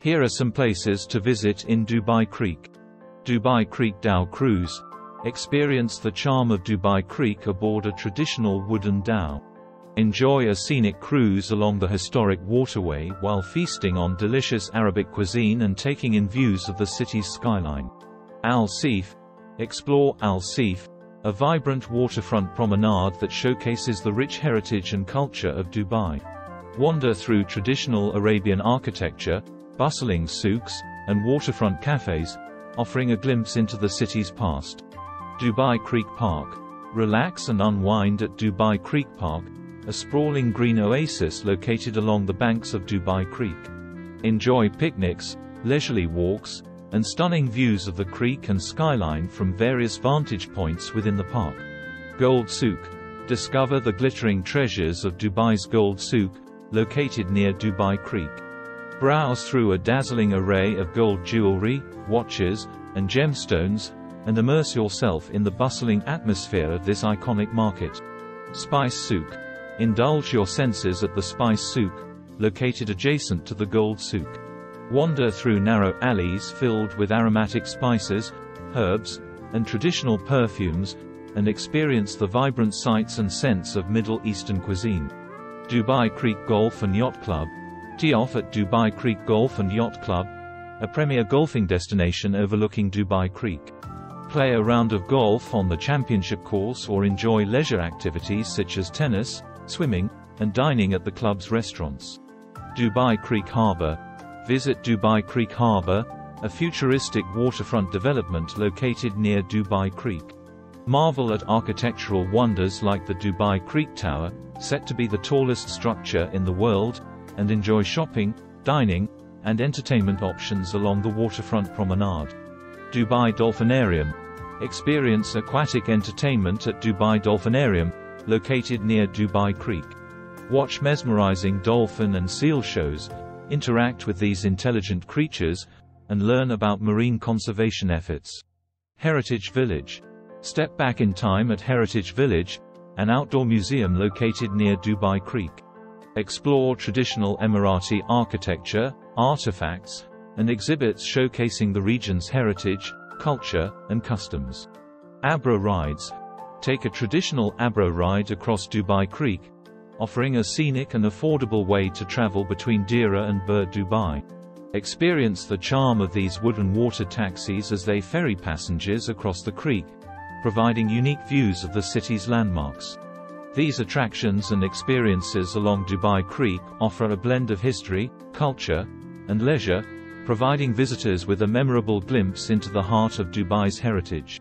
Here are some places to visit in Dubai Creek. Dubai Creek Dhow Cruise. Experience the charm of Dubai Creek aboard a traditional wooden dhow. Enjoy a scenic cruise along the historic waterway while feasting on delicious Arabic cuisine and taking in views of the city's skyline. Al Seef. Explore Al Seef, a vibrant waterfront promenade that showcases the rich heritage and culture of Dubai. Wander through traditional Arabian architecture, bustling souks, and waterfront cafes, offering a glimpse into the city's past. Dubai Creek Park. Relax and unwind at Dubai Creek Park, a sprawling green oasis located along the banks of Dubai Creek. Enjoy picnics, leisurely walks, and stunning views of the creek and skyline from various vantage points within the park. Gold Souk. Discover the glittering treasures of Dubai's Gold Souk, located near Dubai Creek. Browse through a dazzling array of gold jewelry, watches, and gemstones, and immerse yourself in the bustling atmosphere of this iconic market. Spice Souk. Indulge your senses at the Spice Souk, located adjacent to the Gold Souk. Wander through narrow alleys filled with aromatic spices, herbs, and traditional perfumes, and experience the vibrant sights and scents of Middle Eastern cuisine. Dubai Creek Golf and Yacht Club. Tee off at Dubai Creek Golf and Yacht Club, a premier golfing destination overlooking Dubai Creek. Play a round of golf on the championship course or enjoy leisure activities such as tennis, swimming, and dining at the club's restaurants. Dubai Creek Harbor. Visit Dubai Creek Harbor, a futuristic waterfront development located near Dubai Creek. Marvel at architectural wonders like the Dubai Creek Tower, set to be the tallest structure in the world, and enjoy shopping, dining, and entertainment options along the waterfront promenade. Dubai Dolphinarium. Experience aquatic entertainment at Dubai Dolphinarium, located near Dubai Creek. Watch mesmerizing dolphin and seal shows, interact with these intelligent creatures, and learn about marine conservation efforts. Heritage Village. Step back in time at Heritage Village, an outdoor museum located near Dubai Creek. Explore traditional Emirati architecture, artifacts, and exhibits showcasing the region's heritage, culture, and customs. Abra Rides. Take a traditional Abra ride across Dubai Creek, offering a scenic and affordable way to travel between Deira and Bur Dubai. Experience the charm of these wooden water taxis as they ferry passengers across the creek, providing unique views of the city's landmarks. These attractions and experiences along Dubai Creek offer a blend of history, culture, and leisure, providing visitors with a memorable glimpse into the heart of Dubai's heritage.